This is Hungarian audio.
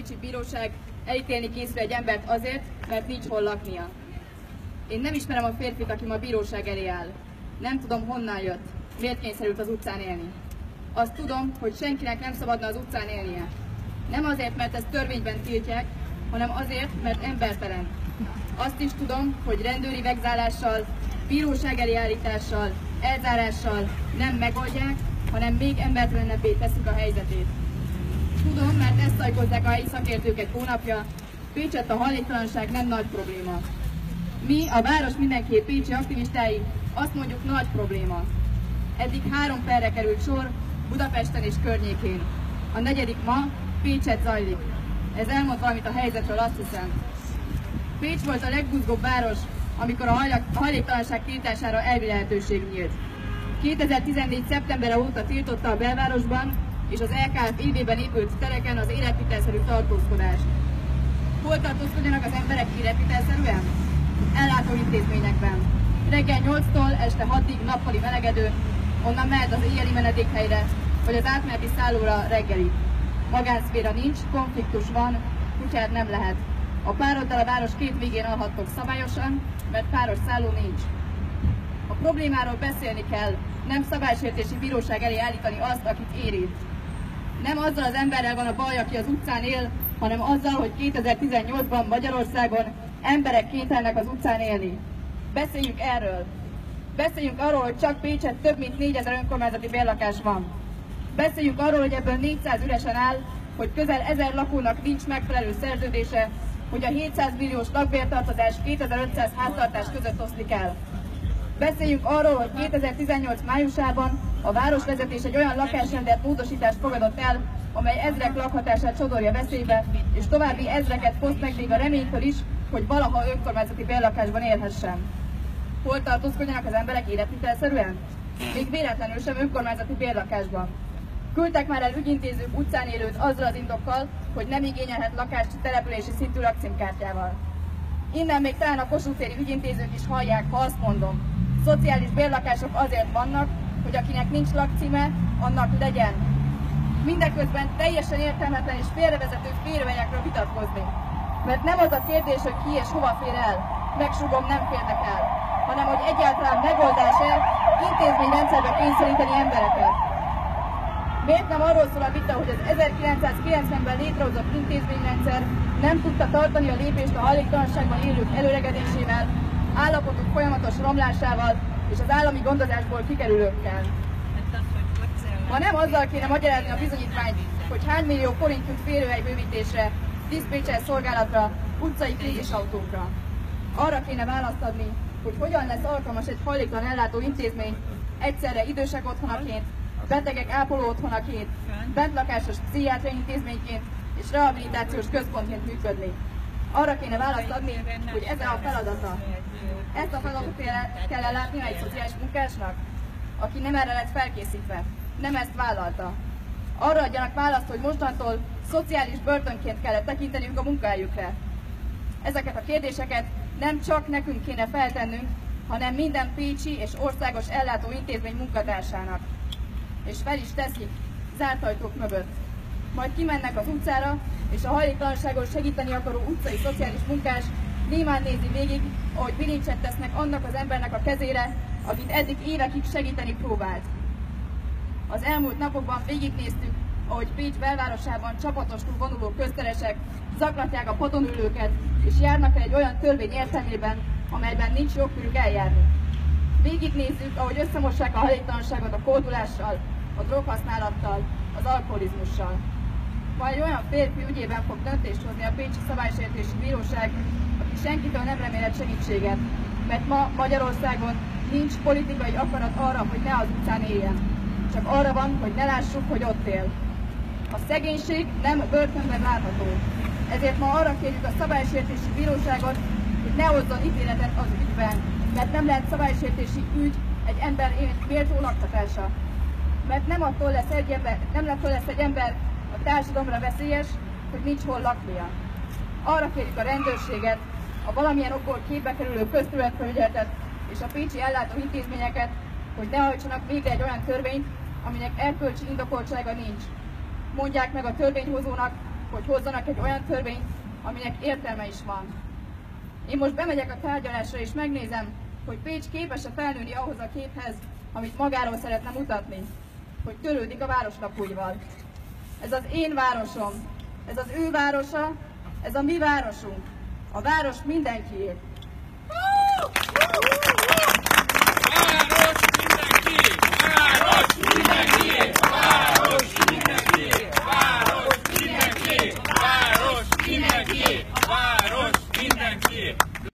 Pécsi Bíróság elítélni készül egy embert azért, mert nincs hol laknia. Én nem ismerem a férfit, aki ma bíróság elé áll. Nem tudom, honnan jött, miért kényszerült az utcán élni. Azt tudom, hogy senkinek nem szabadna az utcán élnie. Nem azért, mert ezt törvényben tiltják, hanem azért, mert embertelen. Azt is tudom, hogy rendőri vegzálással, bíróság elé állítással, elzárással nem megoldják, hanem még embertelenebbé teszik a helyzetét. Tudom, mert ezt szajkozzák a helyi szakértők egy hónapja, Pécsett a hajléktalanság nem nagy probléma. Mi, a város mindenki pécsi aktivistái azt mondjuk nagy probléma. Eddig három perre került sor Budapesten és környékén. A negyedik ma Pécset zajlik. Ez elmond valamit a helyzetről, azt hiszem. Pécs volt a legbuzgóbb város, amikor a hajléktalanság tiltására elvi lehetőség nyílt. 2014. szeptember óta tiltotta a belvárosban és az LKF évében épült tereken az életvitelszerű tartózkodást. Hol tartózkodjanak az emberek életvitelszerűen? Ellátó intézményekben. Reggel 8-tól este 6-ig nappali melegedő, onnan mehet az éjjeli menedékhelyre, vagy az átmeneti szállóra reggeli. Magánszféra nincs, konfliktus van, kutyát nem lehet. A pároddal a város két végén alhattok szabályosan, mert páros szálló nincs. A problémáról beszélni kell, nem szabálysértési bíróság elé állítani azt, akit érint. Nem azzal az emberrel van a baj, aki az utcán él, hanem azzal, hogy 2018-ban Magyarországon emberek kénytelenek az utcán élni. Beszéljünk erről. Beszéljünk arról, hogy csak Pécset több mint 4000 önkormányzati bérlakás van. Beszéljünk arról, hogy ebből 400 üresen áll, hogy közel 1000 lakónak nincs megfelelő szerződése, hogy a 700 milliós lakbértartozás 2500 háztartás között oszlik el. Beszéljünk arról, hogy 2018 májusában a városvezetés egy olyan lakásrendet módosítást fogadott el, amely ezrek lakhatását sodorja veszélybe, és további ezreket poszt meg még a reménytől is, hogy valaha önkormányzati bérlakásban élhessen. Hol tartózkodjanak az emberek életvitelszerűen? Még véletlenül sem önkormányzati bérlakásban. Küldtek már el ügyintézők utcán élőt azzal az indokkal, hogy nem igényelhet lakást települési szintű lakcímkártyával. Innen még talán a Kossuth ügyintézők is hallják, ha azt mondom. Szociális bérlakások azért vannak, hogy akinek nincs lakcíme, annak legyen. Mindeközben teljesen értelmetlen és félrevezető félrevegyekről vitatkozni. Mert nem az a kérdés, hogy ki és hova fér el, megsugom nem férnek el, hanem hogy egyáltalán megoldás-e intézményrendszerbe kényszeríteni embereket. Miért nem arról szól a vita, hogy az 1990-ben létrehozott intézményrendszer nem tudta tartani a lépést a hajléktalanságban élők előregedésével, állapotuk folyamatos romlásával és az állami gondozásból kikerülőkkel. Ha nem azzal kéne magyarázni a bizonyítványt, hogy hány millió forint jut férőhely bővítésre, diszpécser szolgálatra, utcai krízisautókra. Arra kéne választ adni, hogy hogyan lesz alkalmas egy hajléktalan ellátó intézmény egyszerre idősek otthonaként, betegek ápoló otthonaként, bentlakásos pszichiátriai intézményként és rehabilitációs központként működni. Arra kéne választ adni, hogy ez a feladata. Ezt a feladatot kell ellátni egy szociális munkásnak, aki nem erre lett felkészítve, nem ezt vállalta. Arra adjanak választ, hogy mostantól szociális börtönként kellett tekinteniük a munkájukra. Ezeket a kérdéseket nem csak nekünk kéne feltennünk, hanem minden pécsi és országos ellátó intézmény munkatársának. És fel is teszik zárt ajtók mögött. Majd kimennek az utcára, és a hajléktalanságon segíteni akaró utcai szociális munkás némán nézi végig, ahogy bilincset tesznek annak az embernek a kezére, akit eddig évekig segíteni próbált. Az elmúlt napokban végignéztük, ahogy Pécs belvárosában csapatostul vonuló közteresek zaklatják a padon ülőket, és járnak el egy olyan törvény értelmében, amelyben nincs jogkörük eljárni. Végignézzük, ahogy összemossák a hajléktalanságot a kódulással, a droghasználattal, az alkoholizmussal. Ma egy olyan férfi ügyében fog döntést hozni a Pécsi Szabálysértési Bíróság, senkitől nem remélhet segítséget, mert ma Magyarországon nincs politikai akarat arra, hogy ne az utcán éljen. Csak arra van, hogy ne lássuk, hogy ott él. A szegénység nem börtönben látható. Ezért ma arra kérjük a szabálysértési bíróságot, hogy ne hozzon ítéletet az ügyben, mert nem lehet szabálysértési ügy egy ember méltó laktatása. Mert nem attól lesz egy ember, nem attól lesz egy ember a társadalomra veszélyes, hogy nincs hol laknia. Arra kérjük a rendőrséget, a valamilyen okból képbe kerülő közterületfelügyeletet és a pécsi ellátó intézményeket, hogy ne hajtsanak végre egy olyan törvényt, aminek erkölcsi indokoltsága nincs. Mondják meg a törvényhozónak, hogy hozzanak egy olyan törvényt, aminek értelme is van. Én most bemegyek a tárgyalásra és megnézem, hogy Pécs képes-e felnőni ahhoz a képhez, amit magáról szeretne mutatni, hogy törődik a városlakóival. Ez az én városom, ez az ő városa, ez a mi városunk. A város mindenkiét.